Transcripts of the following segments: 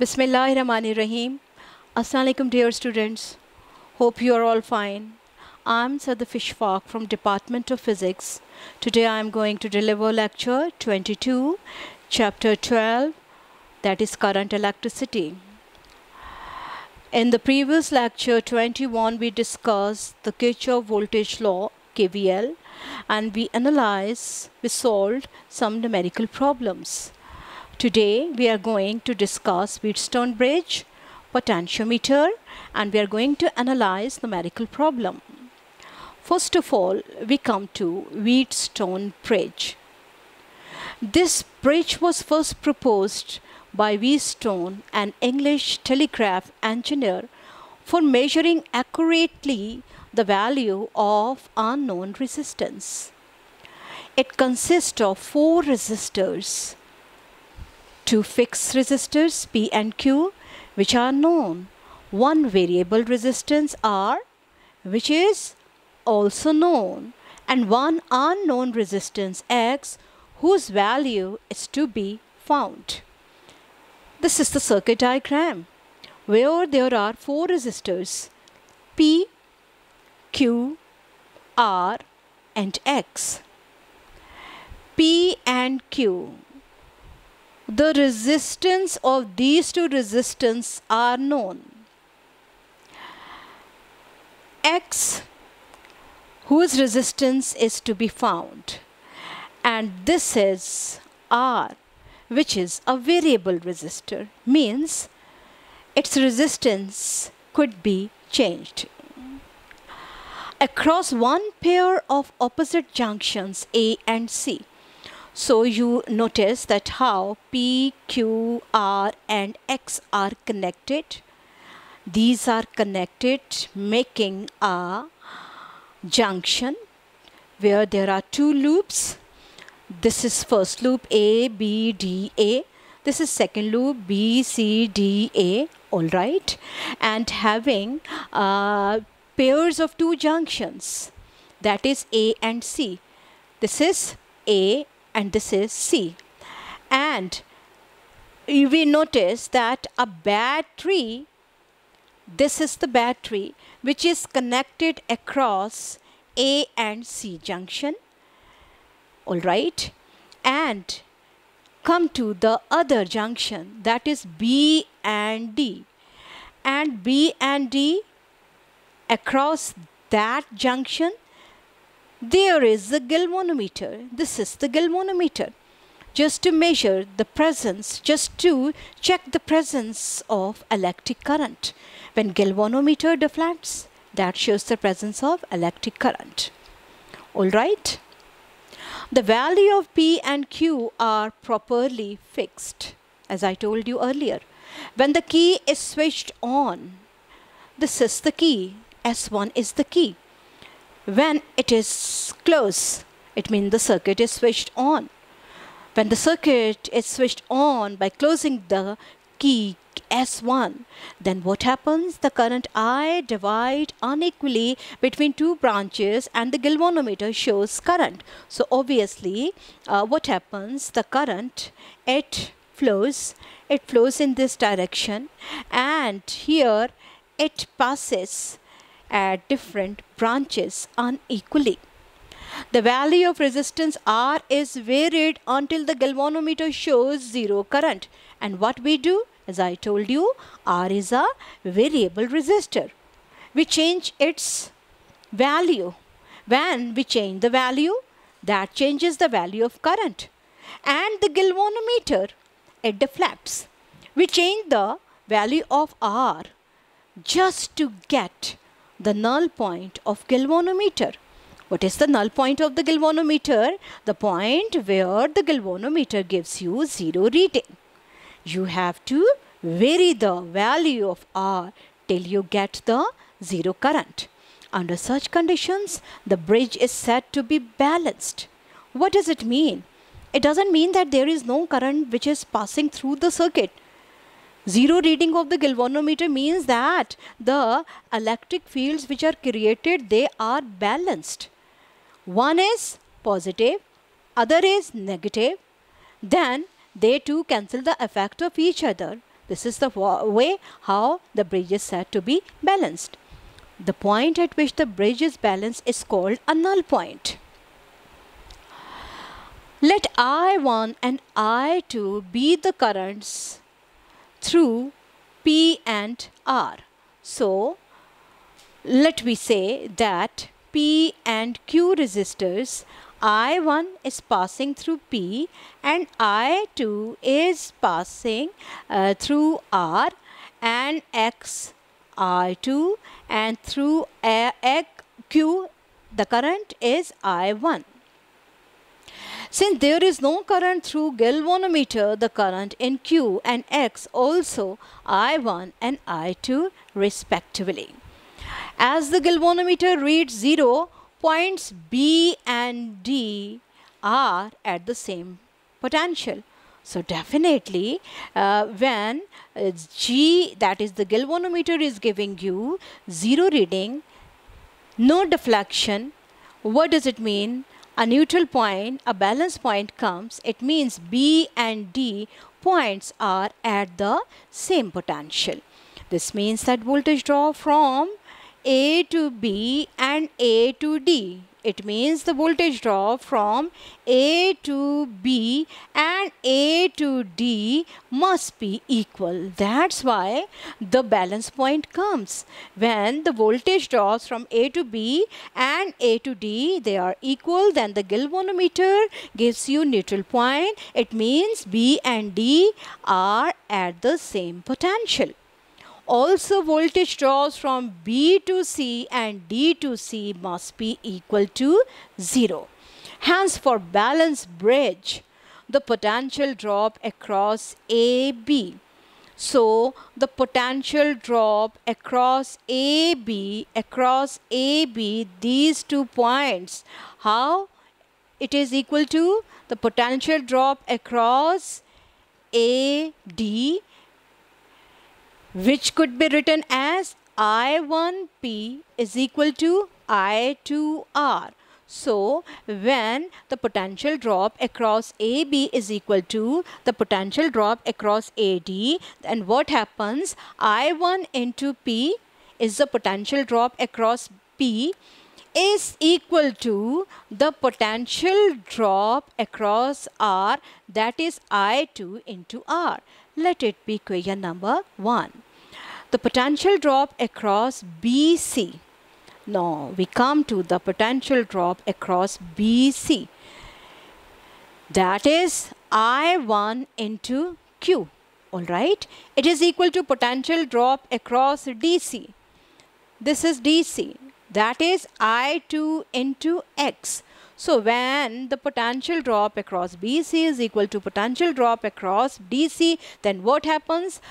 Bismillahirrahmanirrahim. Assalamualaikum dear students. Hope you are all fine. I'm Sada Fishfaq from Department of Physics. Today I am going to deliver lecture 22, chapter 12 that is current electricity. In the previous lecture 21 we discussed the Kirchhoff voltage law KVL and we analyzed, we solved some numerical problems. Today we are going to discuss Wheatstone bridge, potentiometer and we are going to analyze the numerical problem. First of all, we come to Wheatstone bridge. This bridge was first proposed by Wheatstone, an English telegraph engineer, for measuring accurately the value of unknown resistance. It consists of four resistors two fixed resistors P and Q which are known. One variable resistance R which is also known and one unknown resistance X whose value is to be found. This is the circuit diagram where there are four resistors P, Q, R and X. P and Q the resistance of these two resistance are known. X whose resistance is to be found and this is R which is a variable resistor means its resistance could be changed. Across one pair of opposite junctions A and C so you notice that how P, Q, R and X are connected. These are connected making a junction where there are two loops. This is first loop A, B, D, A. This is second loop B, C, D, A. Alright. And having uh, pairs of two junctions that is A and C. This is A and this is C. And we notice that a battery, this is the battery which is connected across A and C junction. Alright. And come to the other junction that is B and D. And B and D across that junction there is the galvanometer. This is the galvanometer. Just to measure the presence, just to check the presence of electric current. When galvanometer deflects, that shows the presence of electric current. Alright? The value of P and Q are properly fixed, as I told you earlier. When the key is switched on, this is the key, S1 is the key when it is closed, it means the circuit is switched on. When the circuit is switched on by closing the key S1, then what happens? The current I divide unequally between two branches and the galvanometer shows current. So obviously, uh, what happens? The current, it flows, it flows in this direction and here it passes at different branches unequally. The value of resistance R is varied until the galvanometer shows zero current. And what we do, as I told you, R is a variable resistor. We change its value. When we change the value, that changes the value of current. And the galvanometer, it deflects. We change the value of R just to get the null point of galvanometer. What is the null point of the galvanometer? The point where the galvanometer gives you zero reading. You have to vary the value of R till you get the zero current. Under such conditions, the bridge is said to be balanced. What does it mean? It doesn't mean that there is no current which is passing through the circuit. Zero reading of the galvanometer means that the electric fields which are created, they are balanced. One is positive, other is negative. Then they too cancel the effect of each other. This is the way how the bridge is said to be balanced. The point at which the bridge is balanced is called a null point. Let I1 and I2 be the currents through P and R. So, let me say that P and Q resistors I1 is passing through P and I2 is passing uh, through R and X I2 and through a, a Q the current is I1. Since there is no current through galvanometer, the current in Q and X also I1 and I2 respectively. As the galvanometer reads 0, points B and D are at the same potential. So definitely uh, when uh, G that is the galvanometer is giving you 0 reading, no deflection, what does it mean? A neutral point, a balance point comes, it means B and D points are at the same potential. This means that voltage drop from A to B and A to D it means the voltage drop from A to B and A to D must be equal. That's why the balance point comes. When the voltage drops from A to B and A to D, they are equal, then the galvanometer gives you neutral point. It means B and D are at the same potential also voltage draws from B to C and D to C must be equal to 0. Hence for balance bridge, the potential drop across AB. So the potential drop across AB, across AB, these two points, how it is equal to the potential drop across AD which could be written as I1P is equal to I2R. So, when the potential drop across AB is equal to the potential drop across AD, then what happens? I1 into P is the potential drop across P is equal to the potential drop across R that is I2 into R. Let it be equation number 1. The potential drop across BC. Now we come to the potential drop across BC. That is I1 into Q. Alright. It is equal to potential drop across DC. This is DC. That is I2 into X. So when the potential drop across BC is equal to potential drop across DC, then what happens?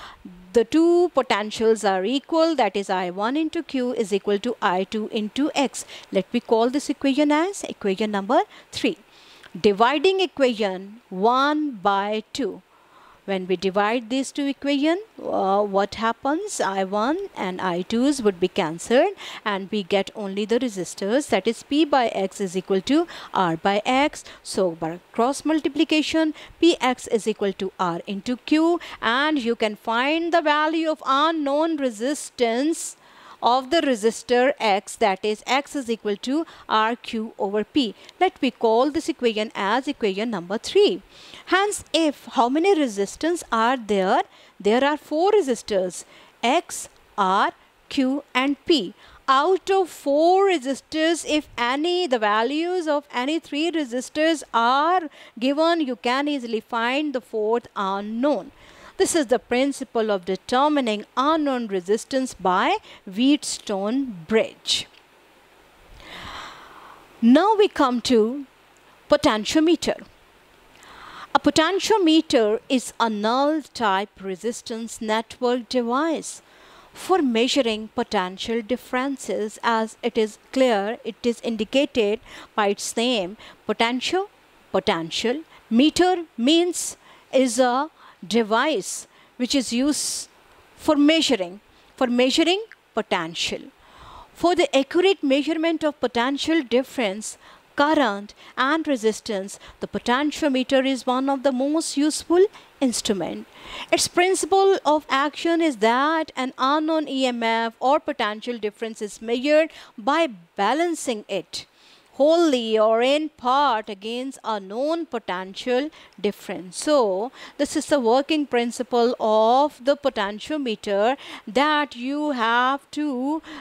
The two potentials are equal, that is I1 into Q is equal to I2 into X. Let me call this equation as equation number 3. Dividing equation 1 by 2 when we divide these two equations, uh, what happens? I1 and I2s would be cancelled and we get only the resistors that is P by X is equal to R by X. So by cross multiplication, Px is equal to R into Q and you can find the value of unknown resistance of the resistor X that is X is equal to RQ over P. Let me call this equation as equation number 3. Hence if how many resistance are there? There are 4 resistors X, R, Q and P out of four resistors if any the values of any three resistors are given you can easily find the fourth unknown this is the principle of determining unknown resistance by Wheatstone bridge. Now we come to potentiometer. A potentiometer is a null type resistance network device for measuring potential differences as it is clear it is indicated by its name potential potential meter means is a device which is used for measuring, for measuring potential. For the accurate measurement of potential difference, current and resistance, the potentiometer is one of the most useful instrument. Its principle of action is that an unknown EMF or potential difference is measured by balancing it wholly or in part against a known potential difference. So, this is the working principle of the potentiometer that you have to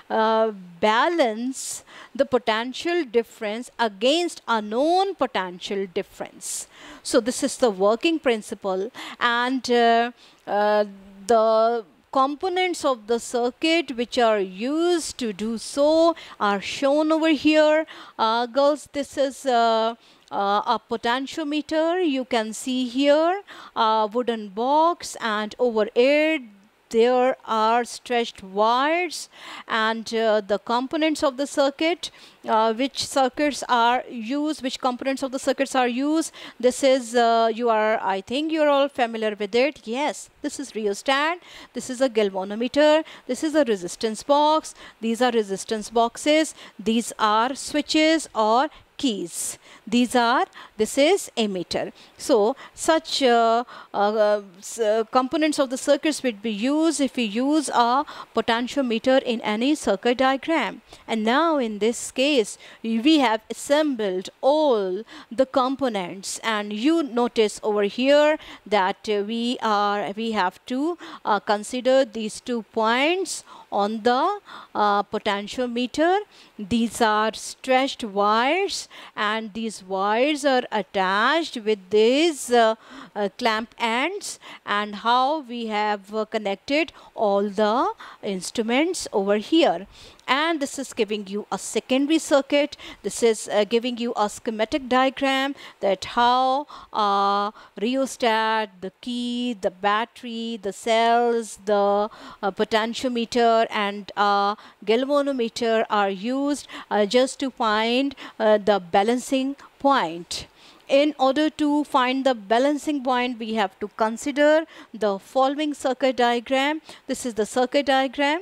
uh, balance the potential difference against a known potential difference. So, this is the working principle and uh, uh, the components of the circuit which are used to do so are shown over here. Uh, girls, this is uh, uh, a potentiometer you can see here a wooden box and over it there are stretched wires and uh, the components of the circuit uh, which circuits are used which components of the circuits are used. This is uh, you are I think you're all familiar with it. Yes this is rheostat this is a galvanometer. This is a resistance box. These are resistance boxes. These are switches or keys. These are this is ammeter so such uh, uh, uh, components of the circuits would be used if we use a potentiometer in any circuit diagram. And now in this case we have assembled all the components. And you notice over here that we are we have to uh, consider these two points on the uh, potentiometer. These are stretched wires and these wires are attached with these uh, uh, clamp ends and how we have uh, connected all the instruments over here and this is giving you a secondary circuit. This is uh, giving you a schematic diagram that how uh, rheostat the key the battery the cells the uh, potentiometer and uh, galvanometer are used uh, just to find uh, the balancing point. In order to find the balancing point we have to consider the following circuit diagram. This is the circuit diagram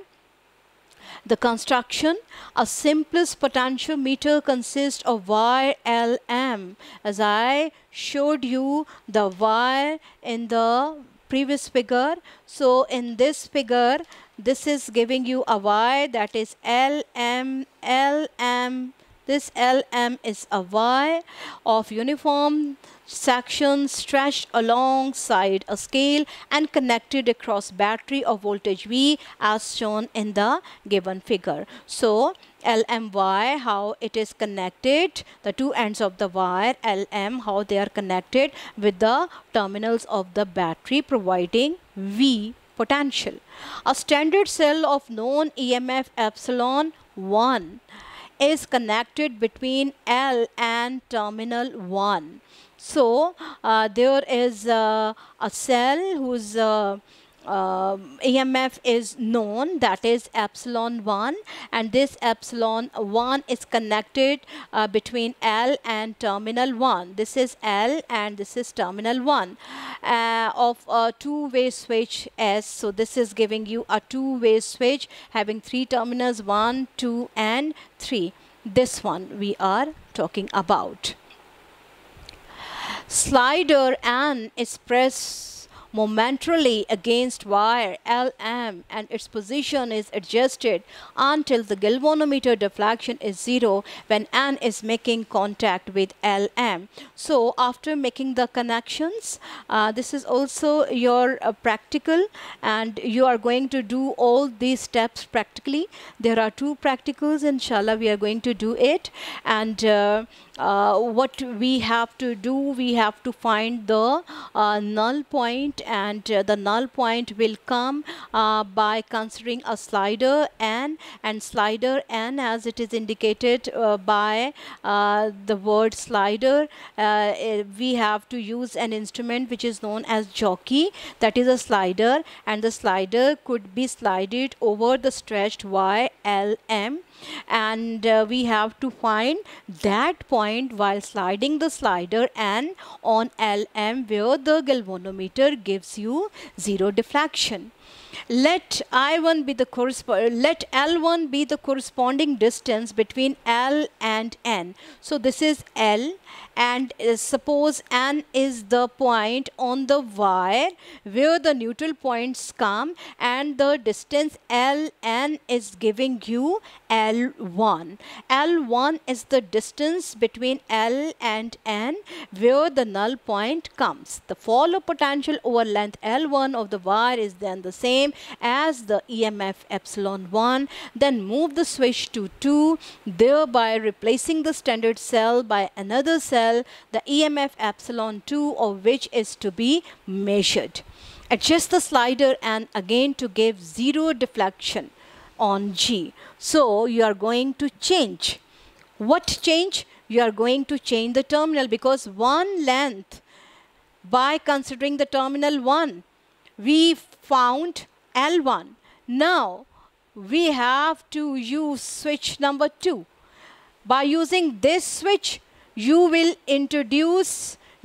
the construction, a simplest potentiometer consists of wire LM. As I showed you the wire in the previous figure. So in this figure, this is giving you a wire that is LM, LM, this LM is a Y of uniform section stretched alongside a scale and connected across battery of voltage V as shown in the given figure. So LMY how it is connected the two ends of the wire LM how they are connected with the terminals of the battery providing V potential. A standard cell of known EMF epsilon 1 is connected between L and terminal 1. So uh, there is uh, a cell whose uh, uh, EMF is known that is epsilon 1 and this epsilon 1 is connected uh, between L and terminal 1 this is L and this is terminal 1 uh, of a two-way switch S. So this is giving you a two-way switch having three terminals 1 2 and 3 this one we are talking about. Slider is pressed momentarily against wire LM and its position is adjusted until the galvanometer deflection is zero when N is making contact with LM. So after making the connections, uh, this is also your uh, practical and you are going to do all these steps practically. There are two practicals inshallah we are going to do it and uh, uh, what we have to do we have to find the uh, null point and uh, the null point will come uh, by considering a slider n and slider n as it is indicated uh, by the word slider. Eh, we have to use an instrument which is known as jockey that is a slider and the slider could be slided over the stretched y l m and uh, we have to find that point while sliding the slider and on LM where the galvanometer gives you zero deflection. let I1 be the let L1 be the corresponding distance between L and N. So this is L and uh, suppose N is the point on the wire where the neutral points come and the distance Ln is giving you L1. L1 is the distance between L and N where the null point comes. The fall of potential over length L1 of the wire is then the same as the EMF epsilon 1. Then move the switch to 2 thereby replacing the standard cell by another cell cell the EMF epsilon 2 of which is to be measured. Adjust the slider and again to give zero deflection on G. So you are going to change. What change? You are going to change the terminal because one length by considering the terminal 1 we found L1. Now we have to use switch number 2. By using this switch you will introduce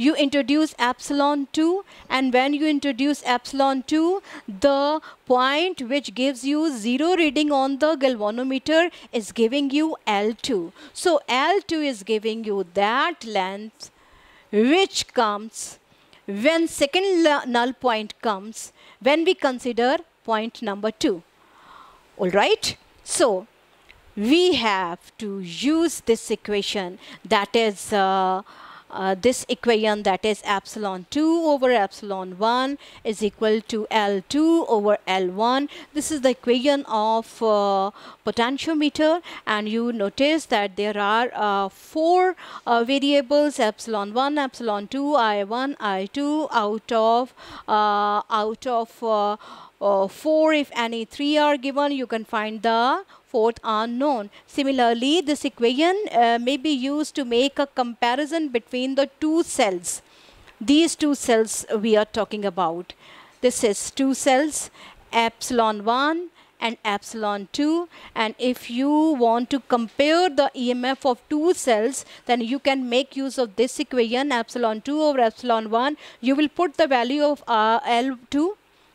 you introduce epsilon 2 and when you introduce epsilon 2 the point which gives you zero reading on the galvanometer is giving you L2 so L2 is giving you that length which comes when second null point comes when we consider point number 2 all right? So we have to use this equation that is uh, uh, this equation that is epsilon 2 over epsilon 1 is equal to L2 over L1. This is the equation of uh, potentiometer and you notice that there are uh, four uh, variables epsilon 1, epsilon 2, I1, I2 out of uh, out of uh, 4 if any 3 are given you can find the fourth known. Similarly, this equation uh, may be used to make a comparison between the two cells. These two cells we are talking about. This is two cells, epsilon 1 and epsilon 2 and if you want to compare the EMF of two cells then you can make use of this equation epsilon 2 over epsilon 1 you will put the value of uh, L2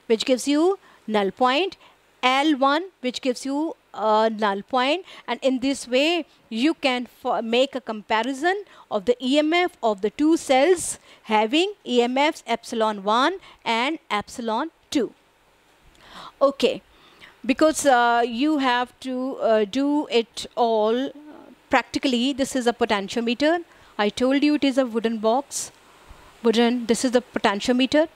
which gives you null point L1 which gives you a null point and in this way you can make a comparison of the EMF of the two cells having EMFs epsilon 1 and epsilon 2. Okay, because uh, you have to uh, do it all practically this is a potentiometer. I told you it is a wooden box. Wooden, this is the potentiometer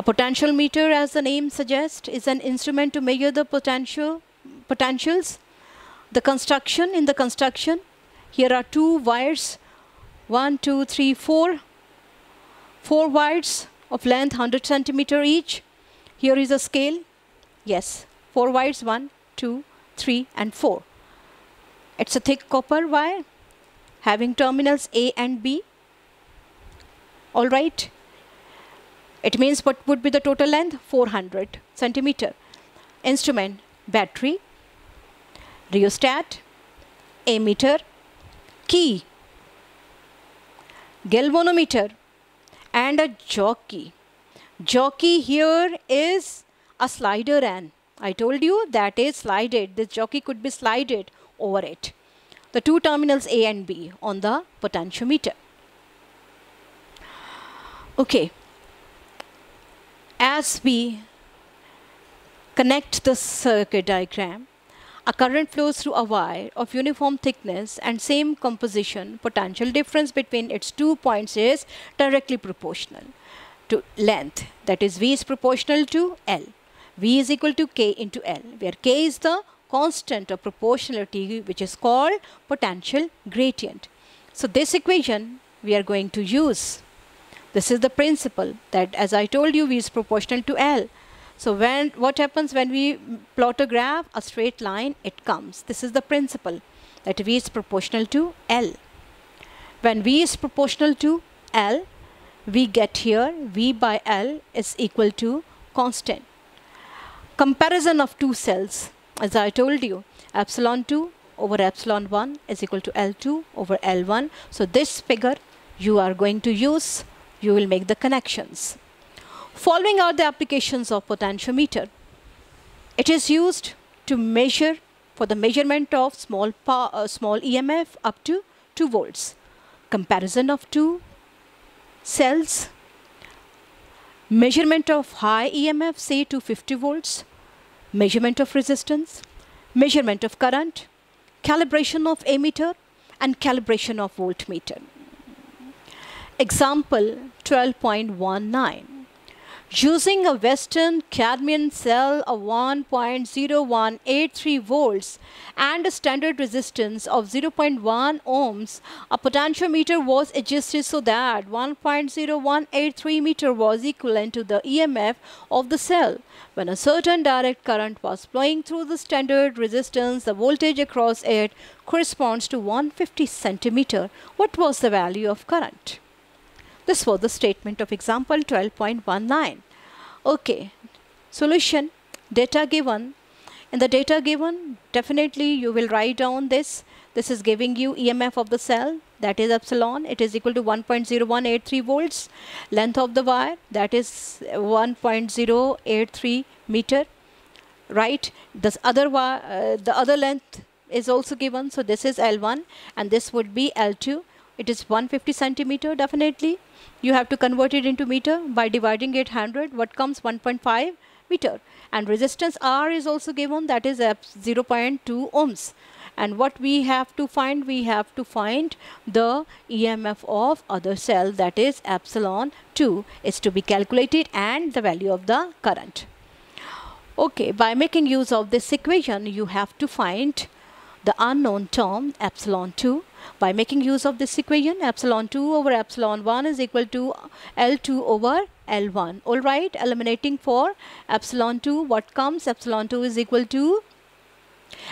a potential meter, as the name suggests, is an instrument to measure the potential potentials. The construction, in the construction, here are two wires, one, two, three, four, four wires of length 100 centimeter each. Here is a scale. Yes, four wires, one, two, three, and four. It's a thick copper wire having terminals A and B. All right. It means what would be the total length? 400 centimeter. Instrument, battery, rheostat, ammeter, key, galvanometer, and a jockey. Jockey here is a slider and I told you that is slided. This jockey could be slided over it. The two terminals A and B on the potentiometer. Okay as we connect the circuit diagram, a current flows through a wire of uniform thickness and same composition. Potential difference between its two points is directly proportional to length. That is V is proportional to L. V is equal to K into L, where K is the constant of proportionality which is called potential gradient. So this equation we are going to use. This is the principle that as I told you V is proportional to L. So when what happens when we plot a graph, a straight line, it comes. This is the principle that V is proportional to L. When V is proportional to L, we get here V by L is equal to constant. Comparison of two cells, as I told you, epsilon 2 over epsilon 1 is equal to L2 over L1. So this figure you are going to use you will make the connections. Following are the applications of potentiometer. It is used to measure for the measurement of small, power, uh, small EMF up to 2 volts. Comparison of two cells. Measurement of high EMF say to 50 volts. Measurement of resistance. Measurement of current. Calibration of ammeter and calibration of voltmeter. Example 12.19 using a Weston cadmium cell of 1.0183 volts and a standard resistance of 0.1 ohms, a potentiometer was adjusted so that 1.0183 meter was equivalent to the EMF of the cell. When a certain direct current was flowing through the standard resistance, the voltage across it corresponds to 150 centimeter. What was the value of current? This was the statement of example 12.19. Okay, solution, data given. In the data given, definitely you will write down this. This is giving you EMF of the cell, that is epsilon. It is equal to 1.0183 volts. Length of the wire, that is 1.083 meter. Right, this other wire, uh, the other length is also given. So this is L1 and this would be L2. It is 150 centimeter definitely. You have to convert it into meter. By dividing it 100 what comes? 1.5 meter. And resistance R is also given that is 0.2 ohms. And what we have to find? We have to find the EMF of other cell that is epsilon 2 is to be calculated and the value of the current. Okay by making use of this equation you have to find the unknown term epsilon 2 by making use of this equation, epsilon 2 over epsilon 1 is equal to L2 over L1. Alright, eliminating for epsilon 2, what comes? Epsilon 2 is equal to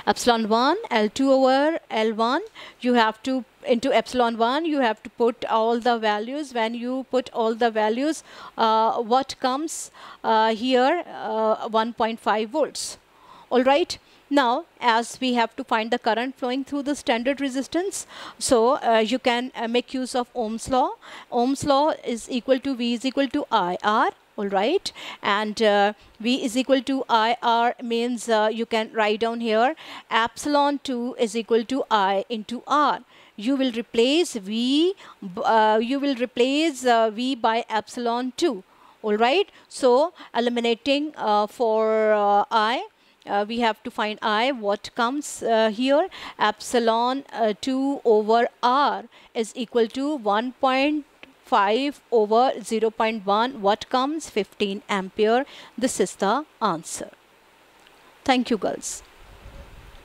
epsilon 1 L2 over L1 you have to into epsilon 1 you have to put all the values when you put all the values uh, what comes uh, here uh, 1.5 volts all right now, as we have to find the current flowing through the standard resistance, so uh, you can uh, make use of Ohm's law. Ohm's law is equal to V is equal to IR all right? And uh, v is equal to ir means uh, you can write down here epsilon 2 is equal to i into r. You will replace v uh, you will replace uh, v by epsilon 2 all right? So eliminating uh, for uh, i uh, we have to find i what comes uh, here. Epsilon uh, 2 over r is equal to 1.5 over 0.1 what comes? 15 ampere. This is the answer. Thank you girls